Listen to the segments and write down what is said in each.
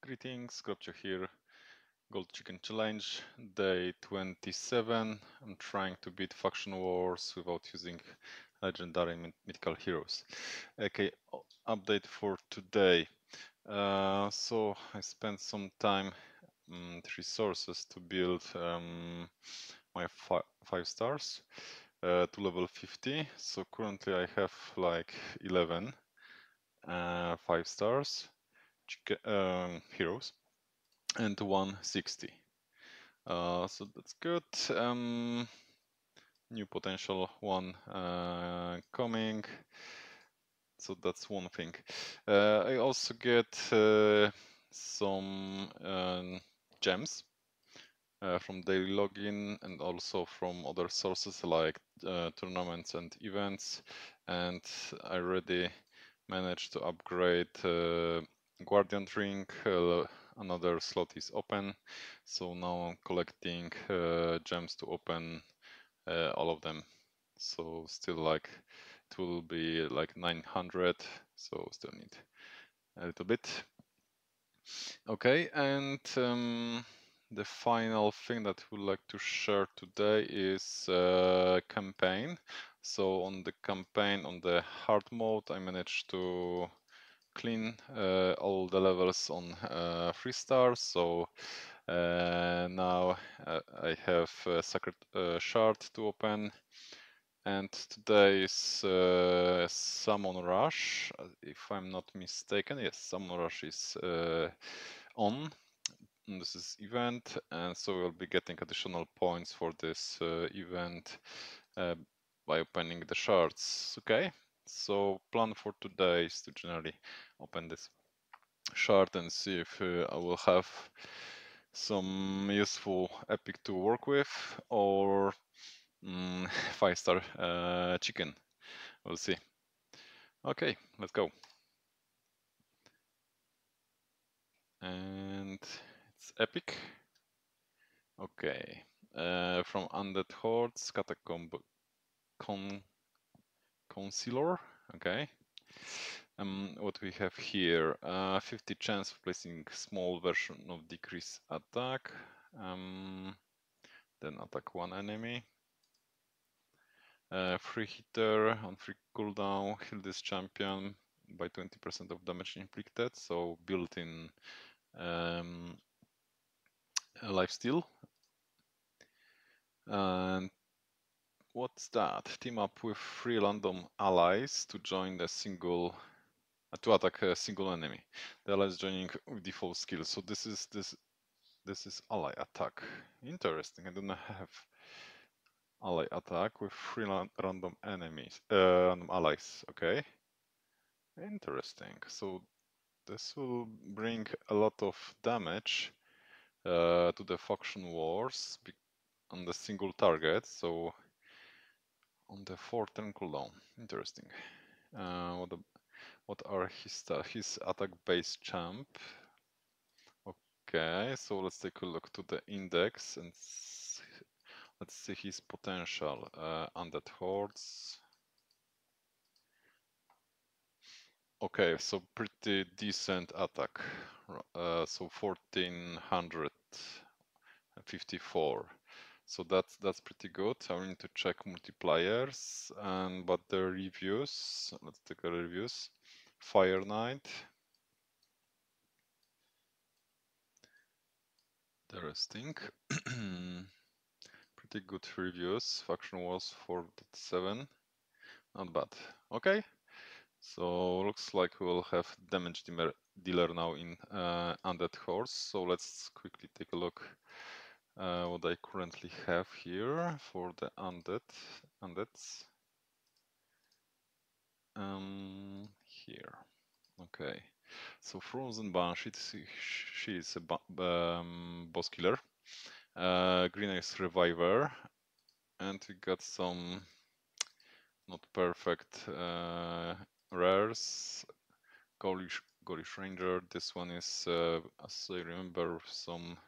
Greetings, Kropcio here. Gold Chicken Challenge, day 27. I'm trying to beat faction wars without using legendary mythical heroes. Okay, update for today. Uh, so I spent some time um, resources to build um, my fi five stars uh, to level 50. So currently I have like 11 uh, five stars um, heroes and 160. Uh, so that's good. Um, new potential one uh, coming. So that's one thing. Uh, I also get uh, some um, gems uh, from daily login and also from other sources like uh, tournaments and events. And I already managed to upgrade Guardian Ring, uh, another slot is open. So now I'm collecting uh, gems to open uh, all of them. So still like it will be like 900. So still need a little bit. Okay, and um, the final thing that we would like to share today is uh, campaign. So on the campaign, on the hard mode, I managed to clean uh, all the levels on uh, three stars. So uh, now I have a sacred shard to open. And today is uh, Summon Rush, if I'm not mistaken. Yes, Summon Rush is uh, on. This is event, and so we'll be getting additional points for this uh, event by opening the shards. Okay, so plan for today is to generally open this chart and see if uh, I will have some useful epic to work with or mm, five star uh, chicken. We'll see. Okay, let's go. And it's epic. Okay, uh, from Undead Hordes, Catacomb Con Councillor. Okay. Um, what we have here, uh, 50 chance of placing small version of decrease attack, um, then attack one enemy. Uh, free hitter on free cooldown, heal this champion by 20% of damage inflicted, so built-in um, lifesteal. And what's that? Team up with three random allies to join a single uh, to attack a single enemy. The ally is joining with default skill. So this is this this is ally attack. Interesting. I don't have ally attack with three random enemies, uh, random allies. Okay. Interesting. So this will bring a lot of damage uh, to the faction wars on the single target. So on the fourth turn cooldown. Interesting. Uh, what the what are his his attack base champ? Okay, so let's take a look to the index and let's see his potential. Uh, undead hordes. Okay, so pretty decent attack. Uh, so 1454. So that's that's pretty good. I need to check multipliers and but the reviews. Let's take a reviews. Fire Knight. Interesting. Pretty good reviews. Faction was 4.7. Not bad. Okay. So looks like we'll have damage dealer now in uh, Undead Hordes. So let's quickly take a look uh, what I currently have here for the Undead Undeads. Um, here. Okay. So Frozen Banshee, she is a um, boss killer. Uh, Green Eyes Reviver. And we got some not perfect uh, rares. Ghoulish, Ghoulish Ranger. This one is, uh, as I remember, some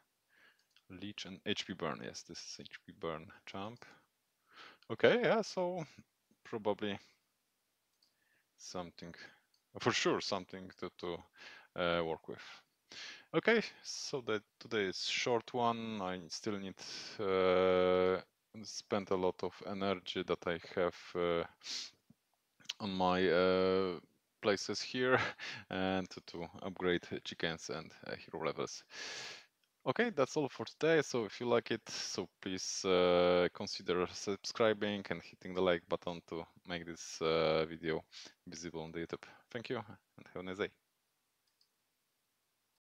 Leech and HP Burn. Yes, this is HP Burn jump. Okay, yeah, so probably something for sure something to, to uh, work with Okay, so that today is short one. I still need uh, spend a lot of energy that I have uh, on my uh, places here and to, to upgrade chickens and uh, hero levels. Okay, that's all for today. So if you like it, so please uh, consider subscribing and hitting the like button to make this uh, video visible on the YouTube. Thank you and have a nice day.